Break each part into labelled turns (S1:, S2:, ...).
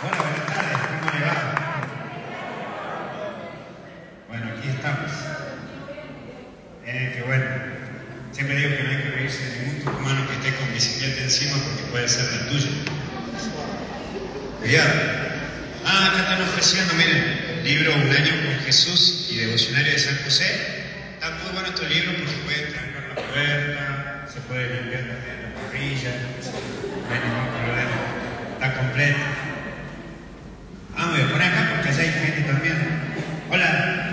S1: Hola, buenas tardes, ¿cómo le va? Bueno, aquí estamos. Eh, qué bueno. Siempre digo que no hay que reírse de ningún tucumano que esté con bicicleta encima porque puede ser la tuya. Ah, acá están ofreciendo, miren, libro Un año con Jesús y devocionario de San José. Están muy buenos estos libros porque pueden trancar la puerta, se puede limpiar también la parrilla, no hay ningún problema. Está completo. Ah, me voy a poner acá porque allá hay gente también. Hola.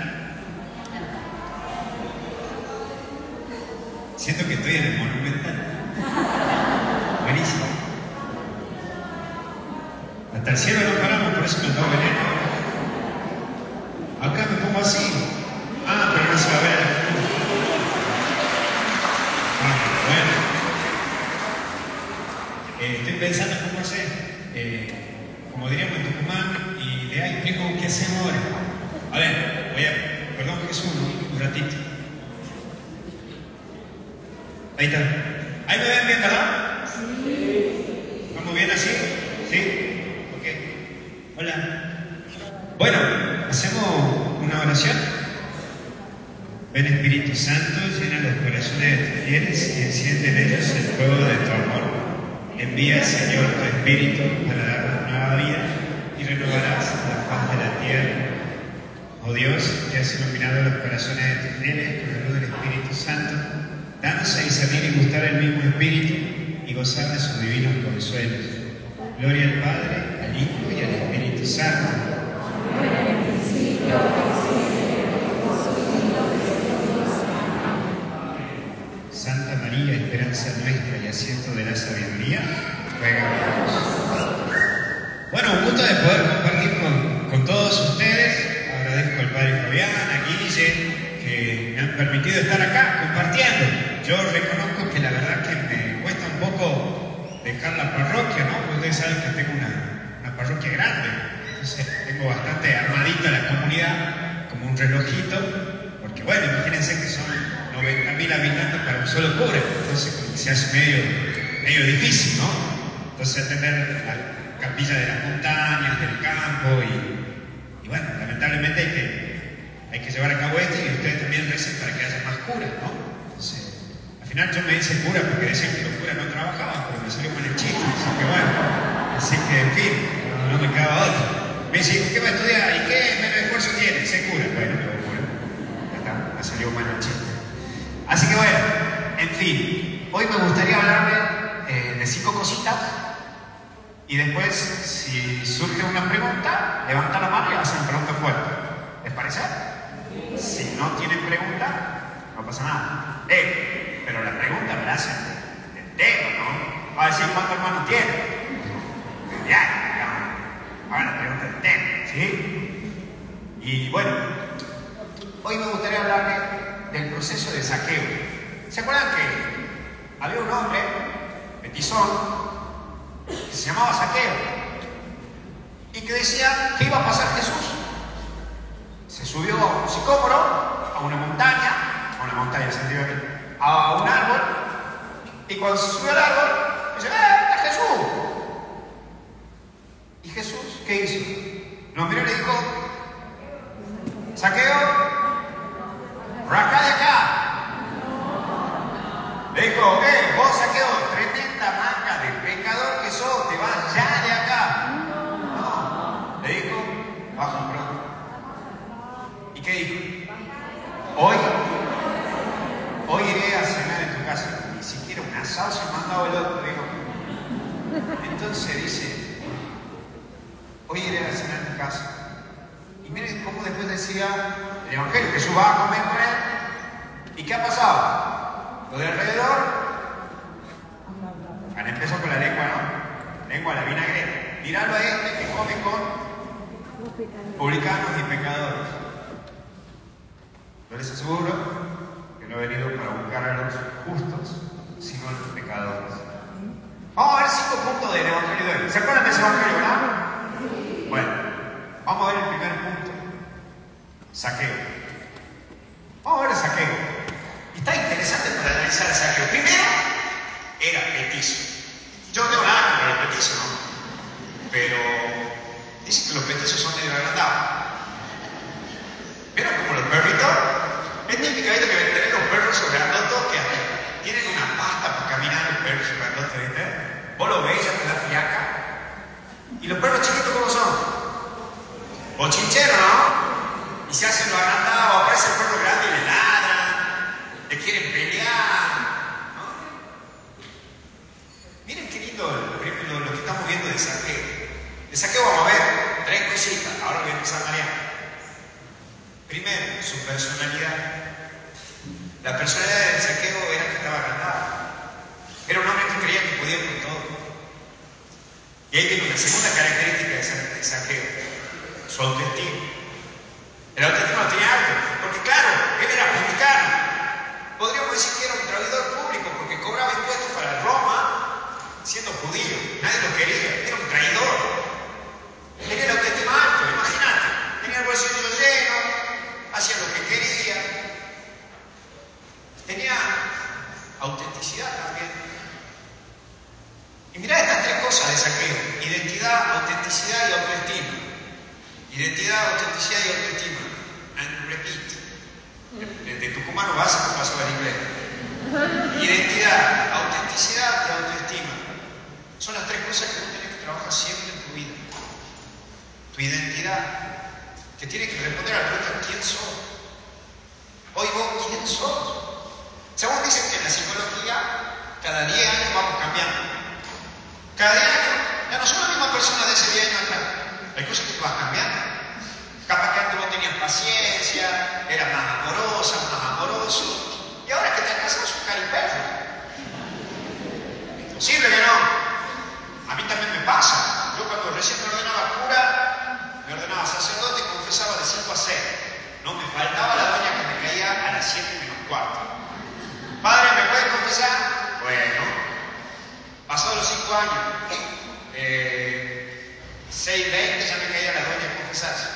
S1: Siento que estoy en el Monumental. Buenísimo. Hasta el cielo no paramos, por eso me tengo que venir. Acá me pongo así. Ah, pero no se va a ver. Ah, bueno. Eh, estoy pensando cómo hacer. Eh, como diríamos en Tucumán, y le explico qué hacemos ahora. A ver, voy Perdón, Jesús, un ratito. Ahí está. ¿Ahí me ven bien, verdad? Sí. ¿Vamos bien así? ¿Sí? Ok. Hola. Bueno, hacemos una oración. Ven Espíritu Santo, llena los corazones de tus fieles y enciende en ellos el fuego de tu amor. Envía, Señor, tu Espíritu para darnos nueva vida y renovarás la faz de la tierra. Oh Dios, que has iluminado los corazones de tus fieles con la luz del Espíritu Santo, danos a discernir y gustar el mismo Espíritu y gozar de sus divinos consuelos. Gloria al Padre, al Hijo y al Espíritu Santo. Santa María, esperanza nuestra y asiento de la sabiduría, ruega por nosotros. Bueno, un gusto de poder al Padre Fabián, a Guille, que me han permitido estar acá compartiendo. Yo reconozco que la verdad que me cuesta un poco dejar la parroquia, ¿no? Porque ustedes saben que tengo una, una parroquia grande. Entonces tengo bastante armadita la comunidad, como un relojito, porque bueno, imagínense que son 90.000 habitantes para un solo cura, entonces como se hace medio, medio difícil, ¿no? Entonces atender la capilla de las montañas, del campo y, y bueno, lamentablemente hay que, hay que llevar a cabo esto y ustedes también recen para que haya más curas, ¿no? Entonces, al final yo me hice cura porque decían que los curas no trabajaban, pero me salió con el chiste, así que bueno, así que en fin, no, me quedaba otro. Me dice, ¿qué va a estudiar? ¿Y qué menos esfuerzo tiene? Se cura. Bueno, me voy cura. Ya está, me salió mal el chiste. Así que bueno, en fin, hoy me gustaría hablarle eh, de cinco cositas y después, si surge una pregunta, levanta la mano y hacen pregunta fuerte. ¿Les parece? Si no tienen pregunta, no pasa nada. Eh, pero la pregunta me la hacen del tema, ¿no? Va a decir cuántos hermanos tiene. Ya, ya. Ahora la pregunta del tema, ¿sí? Y bueno, hoy me gustaría hablarle del proceso de saqueo. ¿Se acuerdan que había un hombre, petizón, que se llamaba Saqueo y que decía que iba a pasar Jesús? Se subió a un sicómoro, a una montaña, a una montaña sentido a un árbol, y cuando se subió al árbol, dice, ¡eh, está Jesús! ¿Y Jesús qué hizo? Lo miró y le dijo, Saqueo, Racá de acá. Le dijo, eh, vos saqueo, tremenda manga de pecador que sos, te vas ya de acá. No, le dijo, baja pronto. ¿Y qué? Hoy, hoy iré a cenar en tu casa. Ni siquiera un asado se mandaba el otro, dijo. Entonces dice, hoy iré a cenar en tu casa. Y miren cómo después decía el Evangelio, Jesús va a comer con él. ¿Y qué ha pasado? Lo de alrededor, han empezado con la lengua, ¿no? Lengua la vinagreta. Miralo a este que come con publicanos y pecadores. Yo les aseguro que no he venido para buscar a los justos, sino a los pecadores. Vamos a ver cinco puntos del Evangelio de hoy. ¿Se acuerdan de ese Evangelio, verdad? Bueno, vamos a ver el primer punto. Saqueo. Vamos a ver el saqueo. Está interesante para analizar el saqueo. Primero, era petizo. Yo no tengo nada que pero dicen que los petizos son medio agrandados. ¿Vieron como los perritos? ¿Viste? que tener los perros grandotos que tienen una pasta para caminar los perros grandotos, ¿viste? Vos lo veis, ya te da fiaca. ¿Y los perros chiquitos cómo son? Bochincheros, ¿no? Y se hacen los agrandados, aparece el perro grande y le ladran, le quieren pelear. ¿no? Miren qué lindo lo, lo que estamos viendo de saqueo. De saqueo vamos a ver tres cositas. Ahora voy a empezar Mariana. Primero, su personalidad. La personalidad del saqueo era que estaba agrandado. Era un hombre que creía que podía con todo. Y ahí viene una segunda característica de saqueo, su autoestima. El autoestima no tenía alto, porque claro, él era publicano. Podríamos decir que era un traidor público, porque cobraba impuestos para Roma siendo judío. Nadie lo quería, era un traidor. Tenía el autoestima alto, imagínate. Tenía el bolsillo lleno, hacía lo que quería. Tenía autenticidad también. Y mirá estas tres cosas de. Identidad, autenticidad y autoestima. Identidad, autenticidad y autoestima. And repeat. De, tucumano básico pasó al inglés. Identidad, autenticidad y autoestima. Son las tres cosas que vos tenés que trabajar siempre en tu vida. Tu identidad, que tiene que responder a la pregunta ¿quién? Hoy vos, ¿quién sos? Según dicen que en la psicología, cada 10 años vamos cambiando. Cada 10 años, ya no somos la misma persona de ese 10 años atrás. Hay cosas que tú vas cambiando. Capaz que antes vos tenías paciencia, eras más amorosa, más amoroso. Y ahora que te casas es un cariperro. Imposible que no. A mí también me pasa. Yo cuando recién me ordenaba cura, me ordenaba sacerdote confesaba de 5 a 6. No me faltaba la doña que me caía a las 7 menos cuarto. Padre, ¿me puede confesar? Bueno, pasados los 5 años, eh, 6.20 ya me caía la doña a confesarse.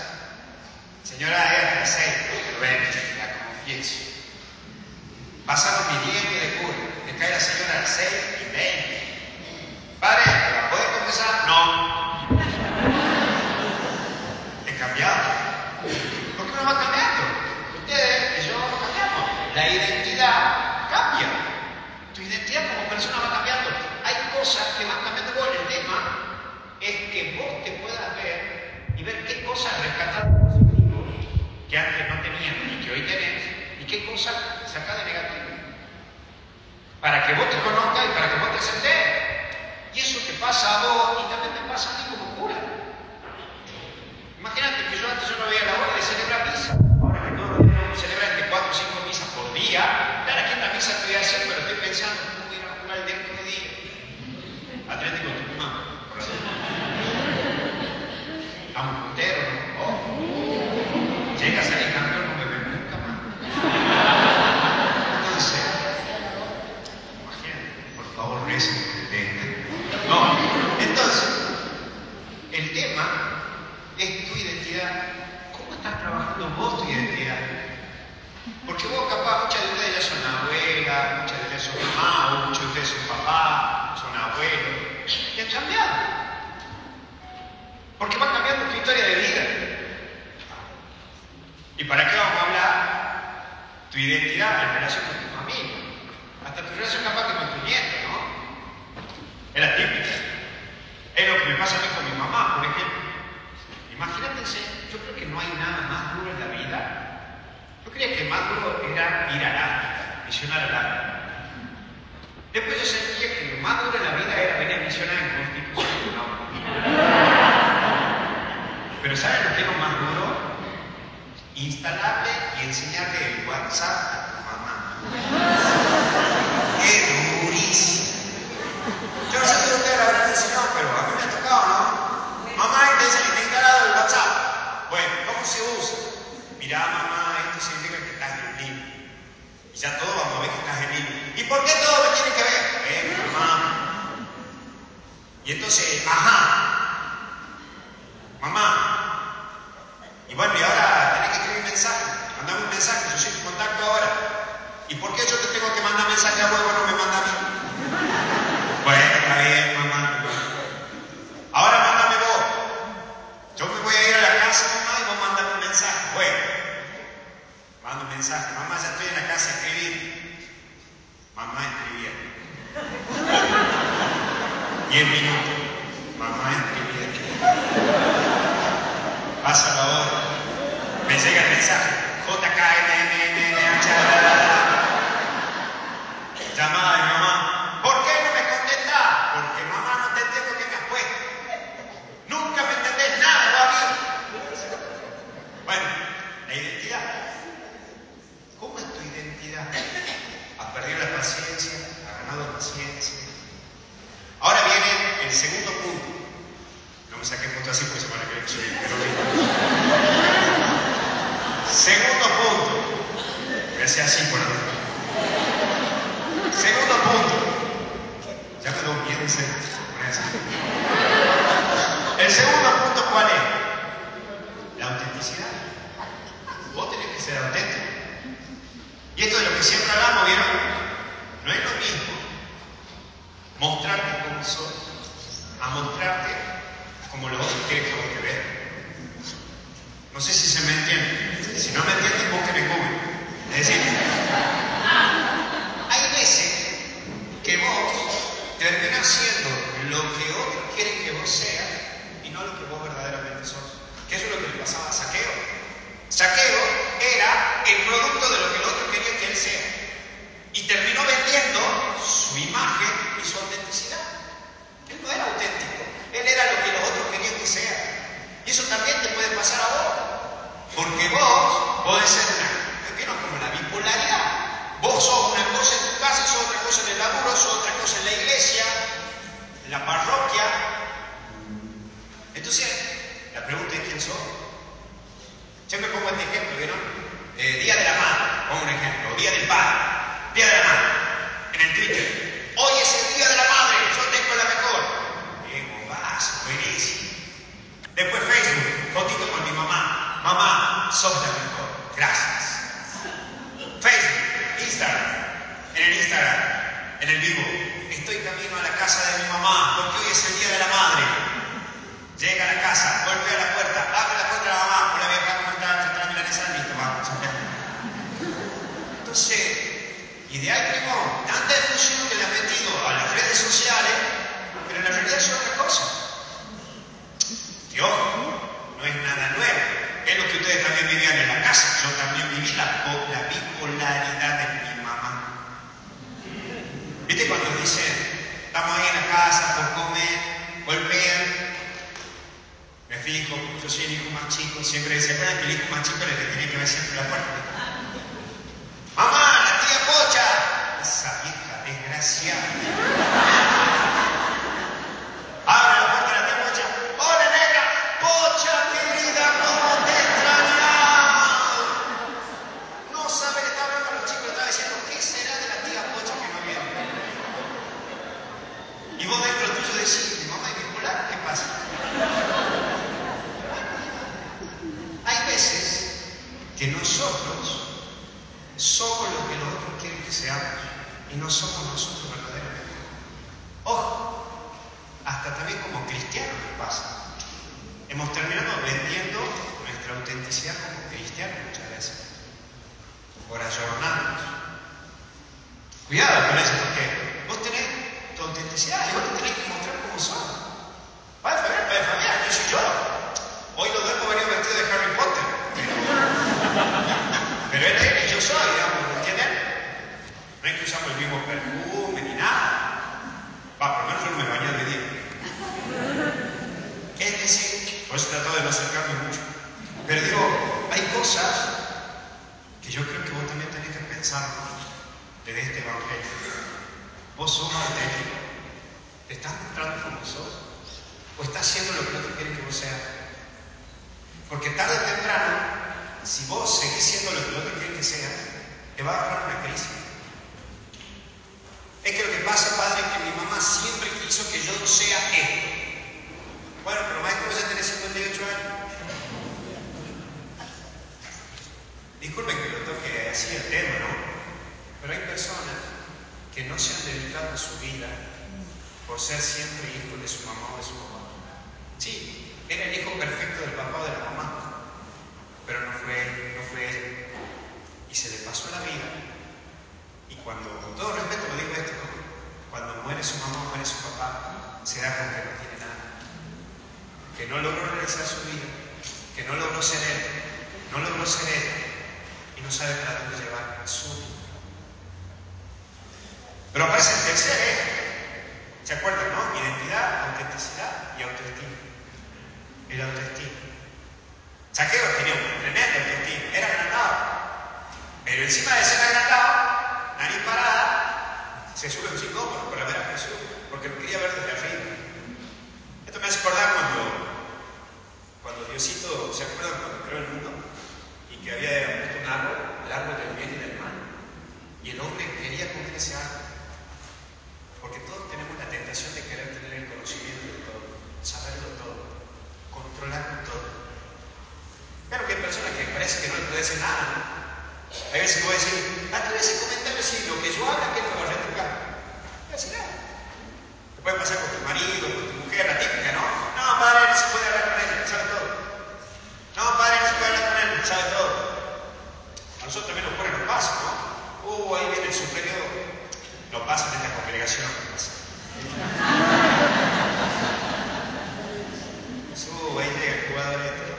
S1: Señora, es a las 6, pero ven, la confieso. Pasaron mis 10 años de cura, me cae la señora a las 6 y 20. Padre, ¿la puede confesar? No. Cambiado. ¿Por qué no va cambiando? Ustedes y yo vamos cambiando. La identidad cambia. Tu identidad como persona va cambiando. Hay cosas que van cambiando. Bueno, el tema es que vos te puedas ver y ver qué cosas rescatar positivo que antes no tenías y que hoy tenés y qué cosas sacar de negativo. Para que vos te conozcas y para que vos te sentés. Y eso te pasa a vos y también te pasa a ti como cura. Imagínate que yo antes yo no veía la hora de celebrar misa. Ahora que todos los días celebra entre 4 o 5 misas por día, claro, aquí en la misa estoy haciendo, pero estoy pensando 10 minutos. Mamá escribiendo. Pasa la hora. Me llega el mensaje. JKNNNH. Llamada de mi mamá. ¿Por qué no me contestás? Porque mamá no te entiendo que me has puesto. Nunca me entendés nada, David. Bueno, la identidad. ¿Cómo es tu identidad? ¿Has perdido la paciencia? ¿Has ganado paciencia? Ahora viene el segundo punto. No me saqué foto así porque se van a creer que soy el terrorista. Segundo punto. Voy a hacer así por ahora. Segundo punto. Ya doy bien así. El segundo punto, ¿cuál es? La autenticidad. Vos tenés que ser auténtico. Y esto de lo que siempre hablamos, ¿vieron? No es lo mismo mostrarte como sos a mostrarte como los otros quieren que vos te veas. No sé si se me entiende. Si no me entienden, busquen en Google. Es decir, hay veces que vos terminás siendo lo que otros quieren que vos seas y no lo que vos verdaderamente sos. Que eso es lo que le pasaba a Saqueo. Saqueo era el producto de lo que el otro quería que él sea. Y terminó vendiendo su imagen y su autenticidad. Él no era auténtico. Él era lo que los otros querían que sea. Y eso también te puede pasar a vos. Porque vos podés ser una, ¿vieron como la bipolaridad? Vos sos una cosa en tu casa, sos otra cosa en el laburo, sos otra cosa en la iglesia, en la parroquia. Entonces, la pregunta es quién sos. Siempre pongo este ejemplo, ¿vieron? Eh, día de la madre, pongo un ejemplo, Día del padre, Día de la madre, en el Twitter. Hoy es el Día de la Madre, yo tengo la mejor. Bien, bombazo, buenísimo. Después Facebook, fotito con mi mamá. Mamá, sos la mejor. Gracias. Facebook, Instagram, en el Instagram, en el vivo. Estoy camino a la casa de mi mamá porque hoy es el Día de la Madre. Llega a la casa, golpea la puerta, abre la puerta de la mamá, hola vieja, ¿cómo estás? ¿Se trae milanesa? Listo, vamos. Entonces, y de ahí tenemos tanta difusión que le han metido a las redes sociales, pero en la realidad es otra cosa. Y ojo, no es nada nuevo. Es lo que ustedes también vivían en la casa. Yo también viví la, la bipolaridad de mi mamá. ¿Viste cuando dicen, estamos ahí en la casa por comer, golpean? Me soy el hijo más chico, siempre decía, bueno, que el hijo más chico era el que tenía que ver siempre la puerta. Mamá, la tía Pocha. Esa vieja desgraciada. Abre la puerta de la tía Pocha. Hola, negra. Pocha, querida, ¿cómo te he extrañado? No sabe que está hablando a los chicos, estaba diciendo, ¿qué será de la tía Pocha que no viene? Y vos dentro tuyo decís, mi mamá es bipolar, ¿qué pasa? Hay veces que nosotros somos lo que los otros quieren que seamos y no somos nosotros verdaderamente. Ojo, hasta también como cristianos nos pasa. Hemos terminado vendiendo nuestra autenticidad como cristianos muchas veces, por ayornarnos. Cuidado con eso, porque vos tenés tu autenticidad y vos te tenés que mostrar como sos. Padre Fabián, Padre Fabián, yo soy yo. Hoy lo vemos venir vestido de Harry Potter. Pero él es y yo soy, digamos, ¿me entienden? No es que usamos el mismo perfume ni nada. Va, por lo menos yo no me bañé de día. Es decir, por eso trato de no acercarme mucho. Pero digo, hay cosas que yo creo que vos también tenés que pensar desde este evangelio. Vos sos auténtico. ¿Te estás mostrando como sos? ¿O estás haciendo lo que otros quieren que vos seas? Porque tarde o temprano, si vos seguís siendo lo que otro quiere que seas, te va a agarrar una crisis. Es que lo que pasa, padre, es que mi mamá siempre quiso que yo sea esto. Bueno, pero maestro, ya tenés 58 años. Disculpen que lo toque así el tema, ¿no? Pero hay personas que no se han dedicado a su vida por ser siempre hijo de su mamá o de su papá. Sí, era el hijo perfecto del papá o de la mamá, pero no fue él, no fue él. Y se le pasó la vida. Y cuando, con todo respeto lo digo esto, cuando muere su mamá, muere su papá, se da cuenta que no tiene nada. Que no logró realizar su vida, que no logró ser él, no logró ser él y no sabe para dónde llevar su vida. Pero aparece el tercer eje. ¿Se acuerdan, no? Identidad, autenticidad y autoestima. El autoestima. Saqueo tenía un tremendo autoestima, era agrandado. Pero encima de ser agrandado, nariz parada, se sube un psicólogo para ver a Jesús, porque lo quería ver desde arriba. Esto me hace acordar cuando, cuando Diosito, ¿se acuerdan cuando creó el mundo? Que había puesto un árbol, el árbol del bien y del mal. Y el hombre quería comer ese árbol. Porque todos tenemos la tentación de querer tener el conocimiento de todo, saberlo todo, controlarlo todo. Claro que hay personas que parece que no les puede decir nada, ¿no? Hay veces que puede decir, ah, te veces comentarios si lo que yo haga, ¿qué te va a? No a decir nada. Te puede pasar con tu marido, con tu mujer, la típica, ¿no? No, padre, no se puede hablar con él, sabe todo. No, padre, no se puede hablar con él, sabe todo. A nosotros también nos pone, nos pasa, ¿no? Uh, ahí viene el superior. No pasa en esta congregación, no pasa. Jesús, ahí llega el jugador este.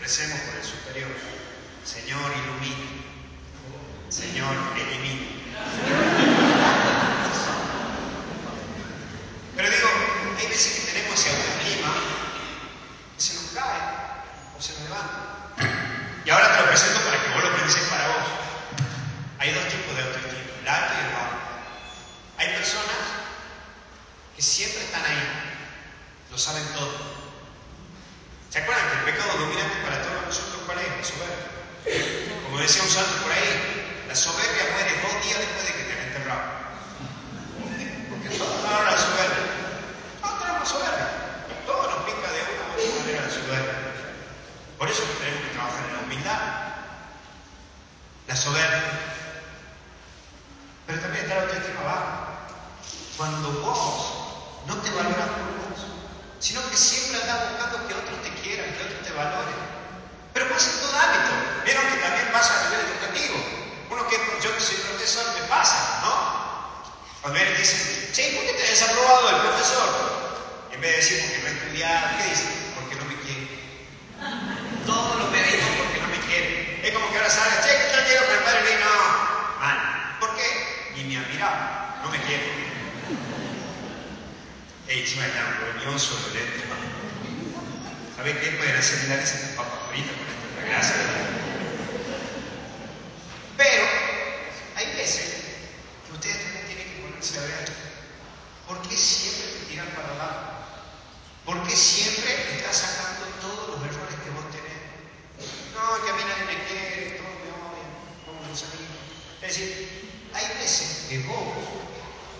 S1: Recemos por el superior. Señor, ilumina. Señor, elimina.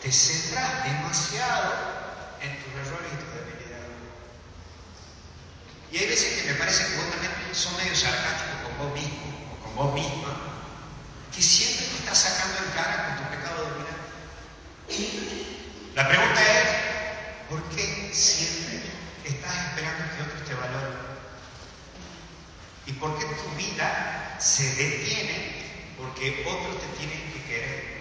S1: Te centras demasiado en tus errores y tus debilidades. Y hay veces que me parece que vos también sos medio sarcástico con vos mismo o con vos misma, que siempre te estás sacando en cara con tu pecado dominante. La pregunta es, ¿por qué siempre estás esperando que otros te valoren? ¿Y por qué tu vida se detiene porque otros te tienen que querer?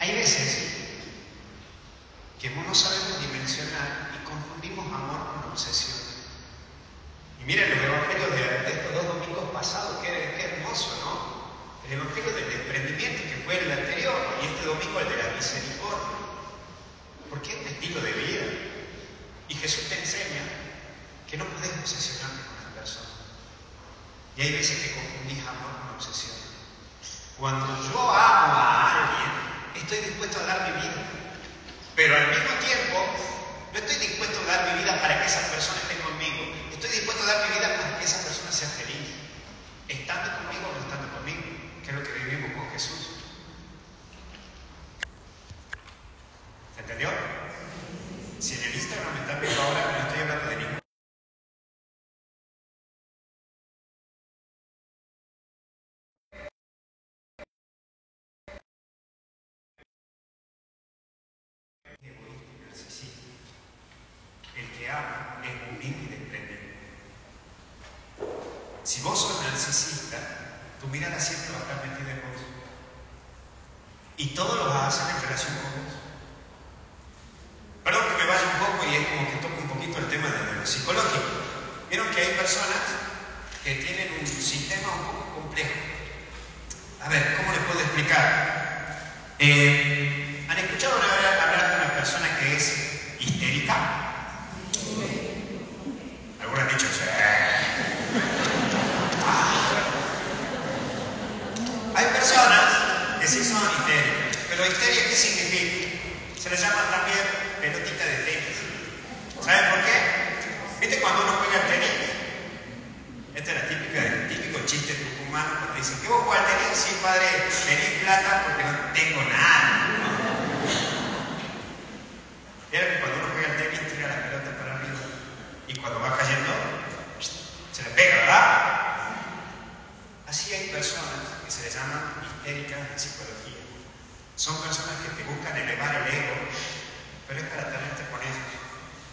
S1: Hay veces que no sabemos dimensionar y confundimos amor con obsesión. Y miren los evangelios de, estos dos domingos pasados, qué hermoso, ¿no? El evangelio del desprendimiento, que fue el anterior, y este domingo el de la misericordia. Porque es un estilo de vida. Y Jesús te enseña que no puedes obsesionarte con las personas. Y hay veces que confundís amor con obsesión. Cuando yo amo a alguien, estoy dispuesto a dar mi vida. Pero al mismo tiempo, no estoy dispuesto a dar mi vida para que esa persona esté conmigo. Estoy dispuesto a dar mi vida para que esa persona sea feliz. Estando conmigo o no estando conmigo, que es lo que vivimos con Jesús. ¿Se entendió? Si en el Instagram me están viendo ahora, no estoy hablando de ningún. egoísta y narcisista. El que ama es humilde y desprendido. Si vos sos narcisista, tu mirada siempre va a estar metida en vos. Y todo lo vas a hacer en relación con Dios. Perdón que me vaya un poco y es como que toco un poquito el tema de lo psicológico. Vieron que hay personas que tienen un sistema un poco complejo. A ver, ¿cómo les puedo explicar? Eh, ¿Han escuchado hablar de una persona que es histérica? Algunos han dicho, sí. Hay personas que sí son histéricas, pero histeria ¿qué significa? Se también pelotita de tenis. ¿Saben por qué? ¿Viste cuando uno juega tenis? Esta es la típica, el típico chiste tucumano cuando dicen, ¿qué vos jugar tenis? Sí, padre, tenés plata porque no tengo nada. Era que cuando uno juega tenis tira la pelota para arriba y cuando va cayendo se le pega, ¿verdad? Así hay personas que se les llaman histéricas en psicología. Son personas que te buscan elevar el ego, pero es para tenerte con ellos.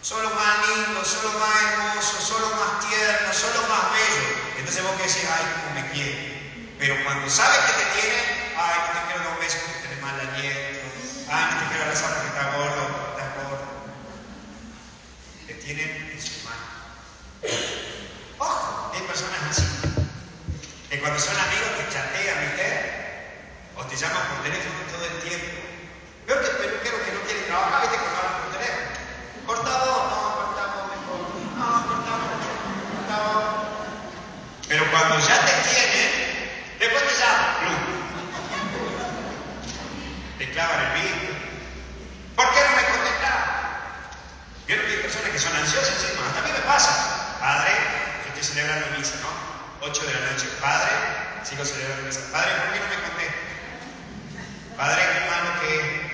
S1: Son los más lindos, son los más hermosos, son los más tiernos, son los más bellos. Entonces vos que decís, ay, cómo me quiere. Pero cuando sabes que te tienen, ay, no te quiero dar un beso porque tenés mal aliento. Ay, no te quiero abrazar porque estás gordo, porque estás gordo. Te tienen en su mano. Ojo, hay personas así. Que cuando son amigos te chatean, ¿viste? O te llaman por teléfono todo el tiempo. Veo que el peluquero que no quiere trabajar, ¿viste? Que hablan por teléfono. Cortado, no, cortado, mejor. No, cortado, cortado. Pero cuando ya te tienen, después te llaman, plum. Te clavan el visto. ¿Por qué no me contestas? Vieron que hay personas que son ansiosas, ¿sí? hasta a mí me pasa. Padre, yo estoy celebrando misa, ¿no? 8 de la noche. Padre, sigo celebrando misa. Padre, ¿por qué no me contestas? Padre, qué malo que es.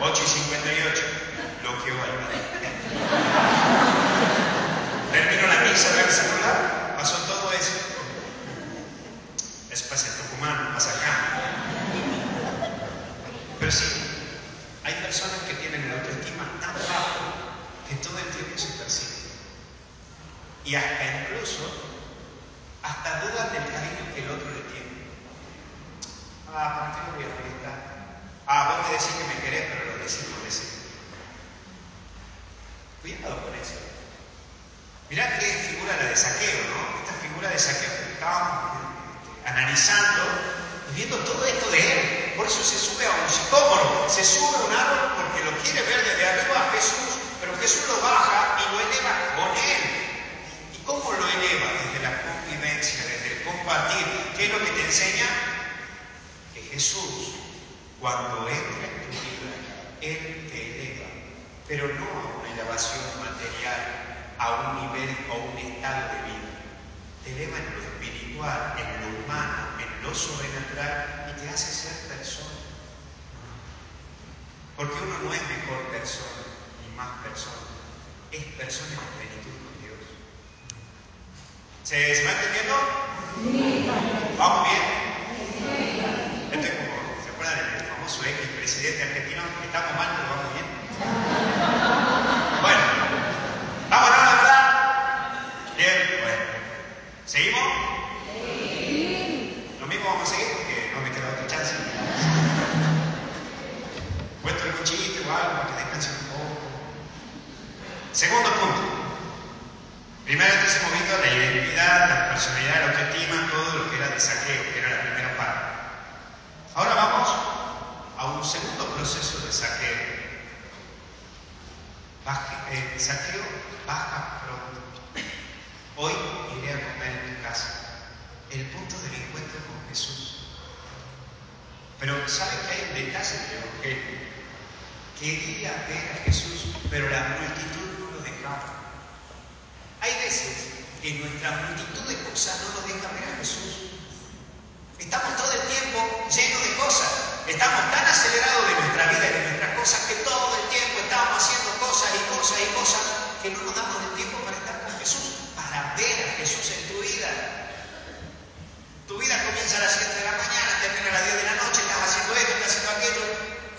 S1: 8 y 58. Bloqueo al padre. Termino la misa, veo el celular, pasó todo eso. Eso pasa en Tucumán, pasa acá. Pero sí, hay personas que tienen la autoestima tan baja que todo el tiempo se persiguen. Y hasta incluso, hasta dudan del cariño que el otro le tiene. Ah, ¿para qué lo voy a molestar? Ah, vos me decís que me querés, pero lo decís por decir. Cuidado con eso. Mirá qué figura la de saqueo, ¿no? Esta figura de saqueo que estábamos eh, analizando y viendo todo esto de él. Por eso se sube a un sicómoro, se sube a un árbol porque lo quiere ver desde arriba a Jesús, pero Jesús lo baja y lo eleva con él. ¿Y cómo lo eleva? Desde la convivencia, desde el compartir. ¿Qué es lo que te enseña? Que Jesús, cuando entra en tu vida, Él te eleva, pero no a una elevación material, a un nivel o un estado de vida. Te eleva en lo espiritual, en lo humano, en lo sobrenatural y te hace ser persona. Porque uno no es mejor persona ni más persona, es persona en plenitud. ¿Se, ¿se va entendiendo? ¿Vamos bien? Esto es como, ¿se acuerdan del famoso ex presidente argentino? Estamos mal, pero vamos bien. Bueno, ¿vamos a verdad? Bien, bueno. ¿Seguimos? Lo mismo vamos a seguir porque no me queda otra chance. Cuento algún chiste o algo que descansen un poco. Segundo punto. Primero entonces hemos visto la identidad, la personalidad, la autoestima, todo lo que era de saqueo, que era la primera parte. Ahora vamos a un segundo proceso de saqueo. Saqueo baja pronto. Hoy iré a comer en tu casa. El punto del encuentro con Jesús. Pero ¿sabe que hay un detalle del Evangelio? Quería ver a Jesús, pero la multitud no lo dejaba. Hay veces que nuestra multitud de cosas no nos deja ver a Jesús. Estamos todo el tiempo llenos de cosas. Estamos tan acelerados de nuestra vida y de nuestras cosas que todo el tiempo estamos haciendo cosas y cosas y cosas que no nos damos el tiempo para estar con Jesús, para ver a Jesús en tu vida. Tu vida comienza a las 7 de la mañana, termina a las 10 de la noche, estás haciendo esto, estás haciendo aquello.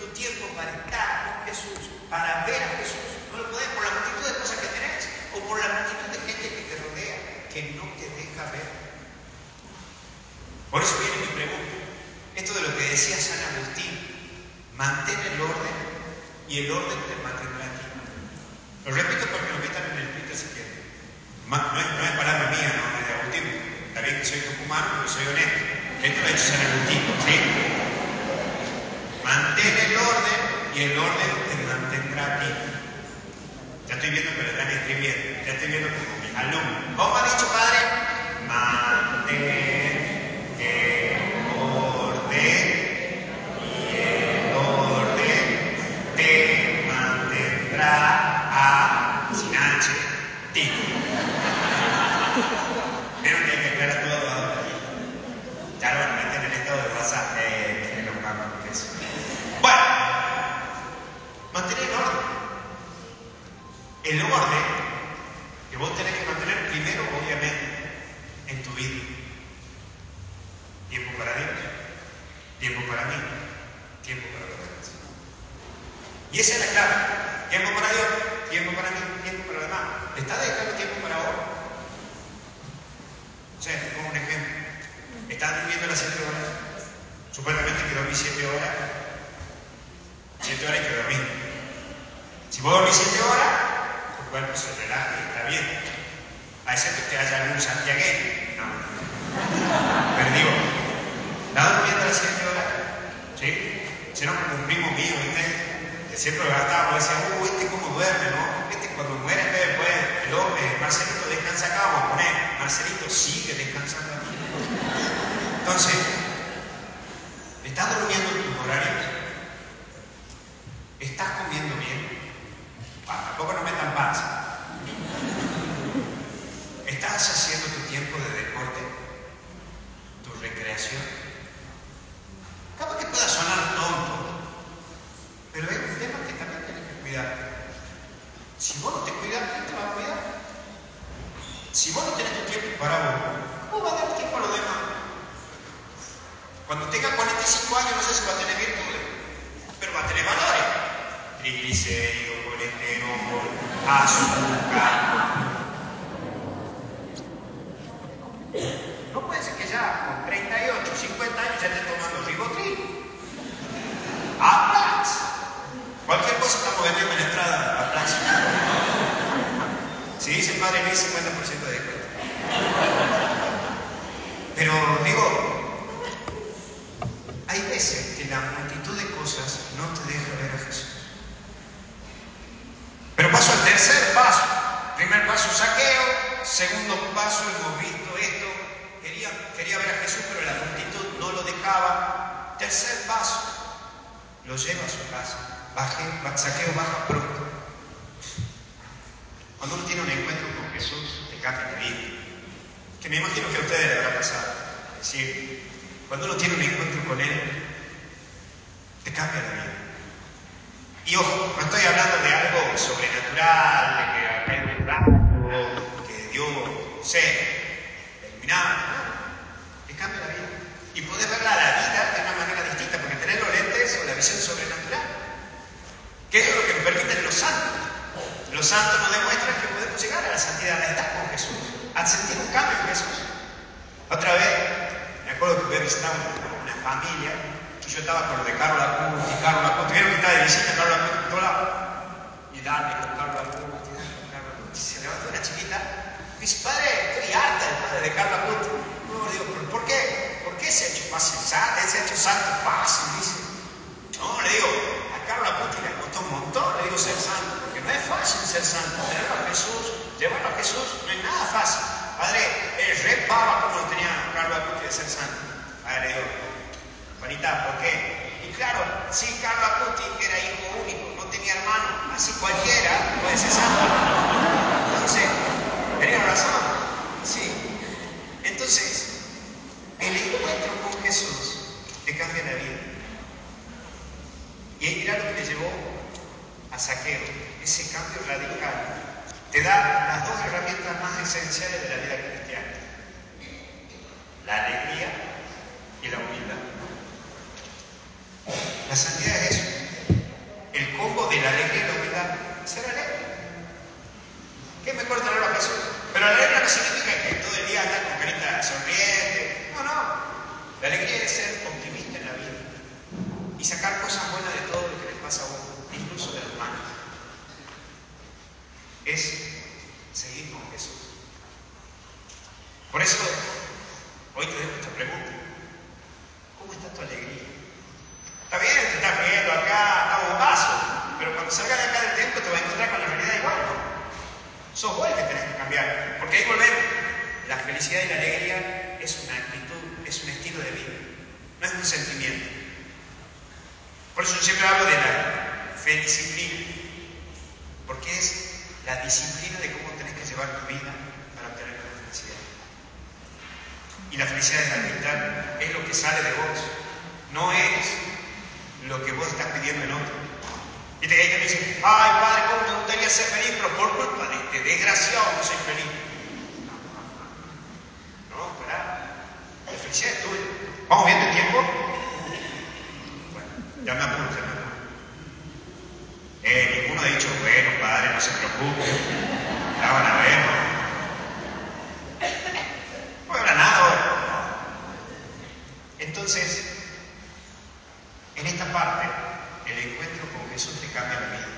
S1: Tu tiempo para estar con Jesús, para ver a Jesús, no lo podés por la multitud de cosas que tenés o por la multitud de gente que te rodea, que no Por eso viene mi pregunta. Esto de lo que decía San Mantén el orden y el orden te mantendrá a ti. Lo repito porque lo metan en el Twitter si quieren. No es, no es palabra mía, no es de Agustín. Está bien que soy tucumano, pero soy honesto. Esto lo ha hecho San Agustín, ¿sí? Mantén el orden y el orden te mantendrá a ti. Ya estoy viendo que lo están escribiendo. Ya estoy viendo como mis alumnos. ¿Cómo ha dicho padre? Mantén el orden y el orden te mantendrá a sin H, ti. Vieron que aclarar todo. Ya lo meten en el estado de WhatsApp. Eh, que lo cambio, que eso. Bueno, mantener el orden. El orden que vos tenés que mantener primero, obviamente, Tiempo para Dios, tiempo para mí, tiempo para los demás. Y esa es la clave. Tiempo para Dios, tiempo para mí, tiempo para los demás. ¿Estás dedicando tiempo para vos? O sea, te pongo un ejemplo. Estás durmiendo las 7 horas. Supuestamente que dormís 7 horas. 7 horas que dormir. Si vos dormís 7 horas, tu cuerpo se relaja y está bien. A excepto que haya algún santiagueño. No. Pero digo, ¿estás durmiendo las 7 horas? ¿Sí? Si no, un primo mío, ¿viste? Que siempre lo gastaba, decía, uh, este cómo duerme, ¿no? Este cuando muere, después, el hombre, Marcelito descansa acá, vamos a poner, Marcelito sigue descansando aquí. Entonces, ¿estás durmiendo en tus horarios? ¿Estás comiendo bien? Ah, tampoco no metan panza. ¿Estás haciendo tu tiempo de deporte? ¿Tu recreación? Capaz que pueda sonar tonto, pero es un tema que también tienes que cuidar. Si vos no te cuidas, ¿quién te va a cuidar? Si vos no tenés tu tiempo para vos, ¿cómo va a dar tiempo a los demás? Cuando tenga 45 años, no sé si va a tener virtudes, pero va a tener valores. Triglicéridos, colesterol, azúcar. No puede ser que ya con 38, 50 años ya esté tomando ribotril. ¡Aplax! Cualquier cosa estamos vendiendo en la entrada, Aplax. Si dice el padre Luis, 50% de descuento. Pero digo, hay veces que la multitud de cosas no te deja ver a Jesús. Pero paso al tercer paso. Primer paso, saqueo. Segundo paso, hemos visto esto. Quería, quería ver a Jesús, pero la multitud no lo dejaba. Tercer paso, lo lleva a su casa. Baje, saqueo baja pronto. Cuando uno tiene un encuentro con Jesús, te cambia la vida. Que me imagino que a ustedes les habrá pasado. Es decir, cuando uno tiene un encuentro con Él, te cambia la vida. Y ojo, no estoy hablando de algo sobrenatural, de que hay un rayo, que Dios, no sé, iluminado, no. Te cambia la vida. Y podés ver la vida de una manera distinta, porque tenés los lentes o la visión sobrenatural. Que es lo que nos permiten los santos. Los santos nos demuestran que podemos llegar a la santidad, a estar con Jesús, a sentir un cambio en Jesús. Otra vez, me acuerdo que fui a visitar una, familia y yo estaba con lo de Carlos Acuña y Carlos Acuña. Tuvieron que estar de visita por. Y dale con Carlos Acuña, y. Y se levantó una chiquita y dice, padre, estoy harta el padre de Carlos Acuña. No, digo, ¿pero por qué? ¿Por qué se ha hecho fácil? Se ha hecho santo fácil, dice. No, le digo, a Carlos Acuña le costó un montón, le digo, ser santo. Porque no es fácil ser santo. Tenerlo a Jesús, llevarlo a Jesús, no es nada fácil. Padre, es re pava como lo tenía Carlos Acuña de ser santo. Padre, le digo, Juanita, ¿por qué? Y claro, si Carlos Acuti era hijo único, no tenía hermano, así cualquiera puede ser santo. Entonces, tenía razón. Sí. Entonces, el encuentro con Jesús te cambia la vida. Y mirá lo que le llevó a Saqueo, ese cambio radical. Te da las dos herramientas más esenciales de la vida cristiana. La alegría y la humildad. La santidad es eso. El combo de la alegría y la humildad. Ser alegre. ¿Qué mejor tenerlo a Jesús? Pero la alegría no significa que todo el día andar con carita sonriente. No, no. La alegría es ser optimista la y sacar cosas buenas de todo más aún, incluso de los malos, es seguir con Jesús. Por eso, hoy te dejo esta pregunta. ¿Cómo está tu alegría? Está bien, te estás viendo acá, a un paso, pero cuando salgas de acá del templo te vas a encontrar con la realidad igual, ¿no? Sos vos el que tenés que cambiar. Porque ahí volvemos. La felicidad y la alegría es una actitud, es un estilo de vida, no es un sentimiento. Por eso yo siempre hablo de la fe disciplina, porque es la disciplina de cómo tenés que llevar tu vida para obtener la felicidad. Y la felicidad es la es lo que sale de vos, no es lo que vos estás pidiendo en otro. Y te hay que me dicen, ay padre, ¿cómo me gustaría ser feliz? Pero por culpa de este desgraciado no soy feliz. No, espera, la felicidad es tuya. ¿Vamos viendo el tiempo? Ya me apuro. Eh, ninguno ha dicho, bueno, padre, no se preocupe, ya van a ver. No habrá nada. Entonces, en esta parte, el encuentro con Jesús te cambia la vida.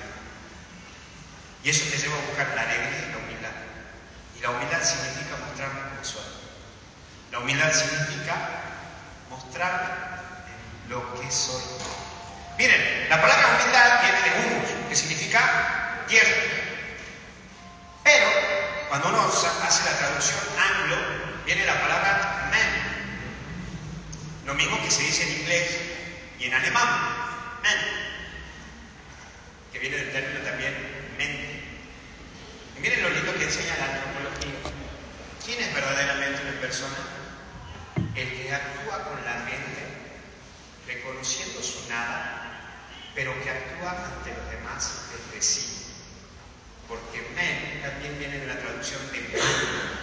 S1: Y eso te lleva a buscar la alegría y la humildad. Y la humildad significa mostrarme como soy. La humildad significa mostrarme lo que soy. Miren, la palabra humildad viene de humus, que significa tierra. Pero cuando uno hace la traducción anglo, viene la palabra man. Lo mismo que se dice en inglés y en alemán, man, que viene del término también mente. Y miren lo lindo que enseña la antropología. ¿Quién es verdaderamente una persona? El que actúa con la mente, reconociendo su nada, pero que actúa ante los demás desde sí. Porque men también viene de la traducción de mano,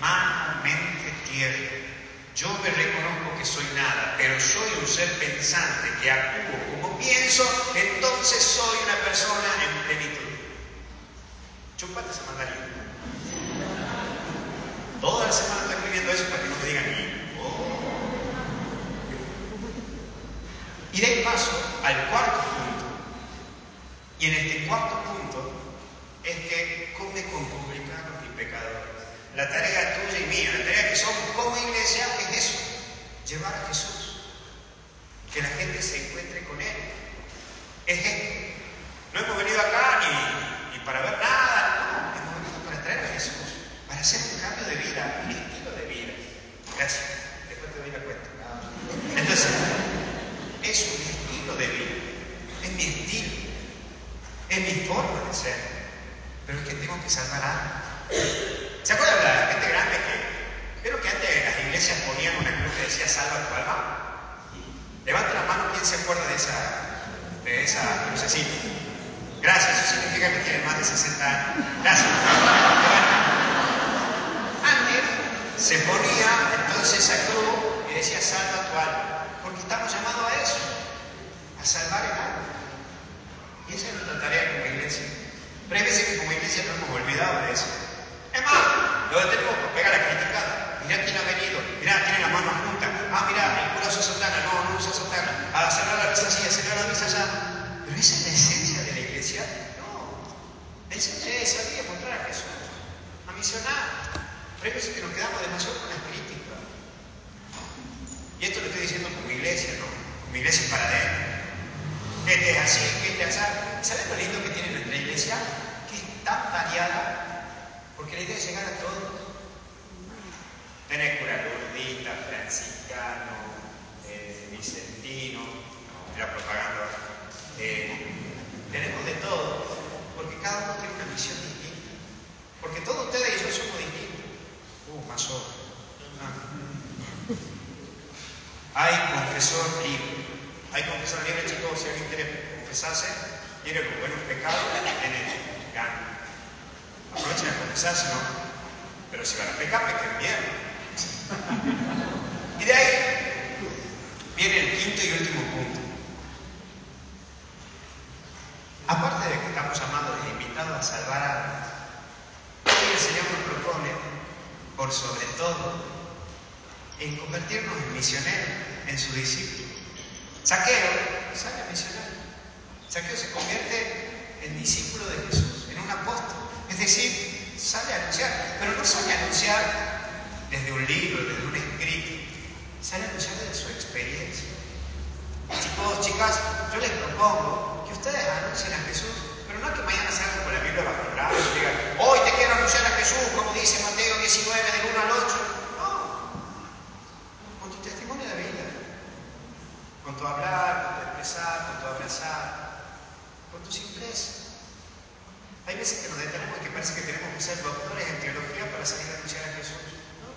S1: mano, mente, tierra. Yo me reconozco que soy nada, pero soy un ser pensante que actúo como pienso, entonces soy una persona en plenitud. Chupate esa mandarina. Toda la semana estoy escribiendo eso para que no me digan. Oh. Y de paso al cuarto punto. Y en este cuarto punto es que come con publicanos y pecadores. La tarea tuya y mía, la tarea que somos como iglesia es eso, llevar a Jesús. Que la gente se encuentre con Él. Es esto. Pero si van a pecar, pequen bien. Y de ahí viene el quinto y último punto. Aparte de que estamos llamados e invitados a salvar almas, hoy el Señor nos propone, por sobre todo, en convertirnos en misioneros, en su discípulo. Saqueo sale a misionar. Saqueo se convierte en discípulo de Jesús, en un apóstol. Es decir, sale a anunciar, pero no sale a anunciar desde un libro, desde un escrito, sale a anunciar desde su experiencia. Chicos, chicas, yo les propongo que ustedes anuncien a Jesús, pero no que mañana salgan con la Biblia bajo el brazo y digan, hoy te quiero anunciar a Jesús, como dice Mateo 19, del 1 al 8. No, con tu testimonio de vida, con tu hablar, con tu expresar, con tu abrazar, con tu simpleza. Hay veces que nos detenemos y que parece que tenemos que ser doctores en teología para salir a anunciar a Jesús. No,